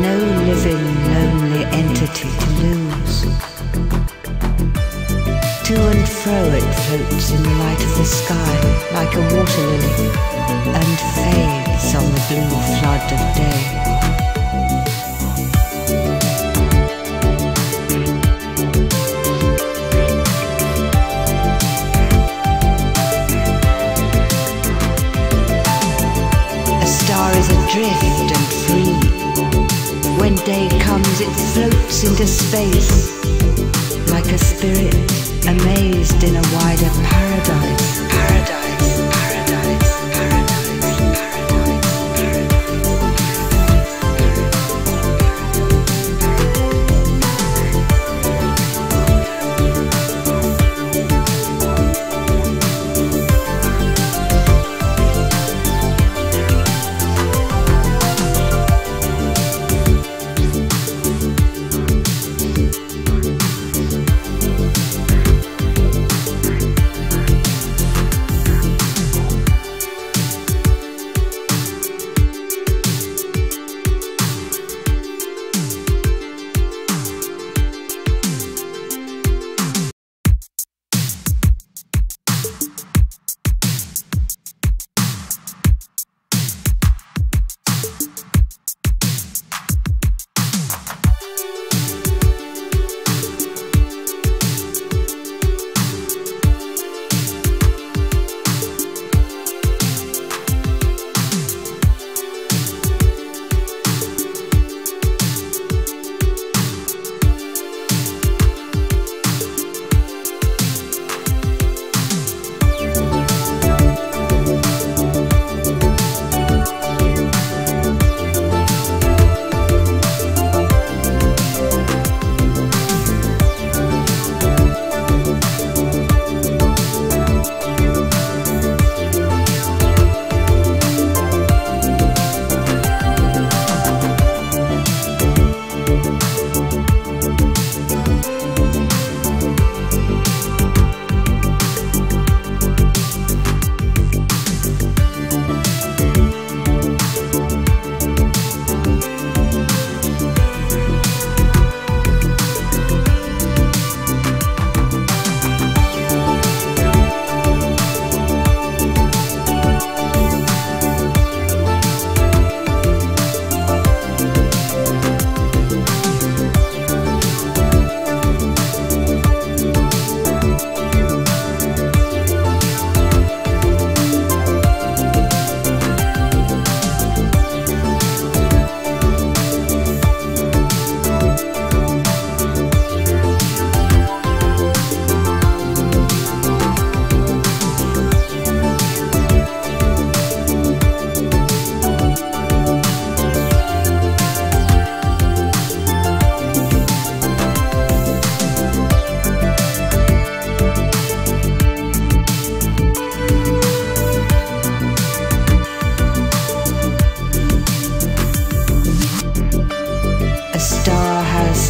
No living, lonely entity to lose. To and fro it floats in the light of the sky like a water lily and fades on the blue flood of day. When day comes, it floats into space like a spirit amazed in a wider paradise. Paradise,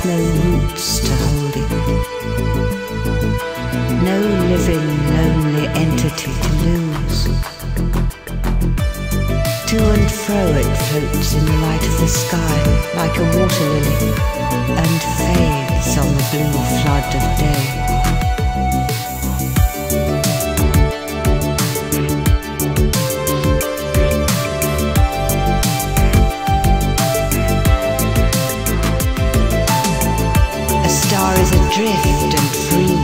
no roots to hold it. No living, lonely entity to lose. To and fro it floats in the light of the sky like a water lily and fades on the blue flood of day. Adrift and free.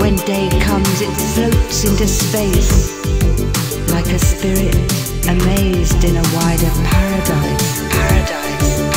When day comes, it floats into space like a spirit amazed in a wider paradise.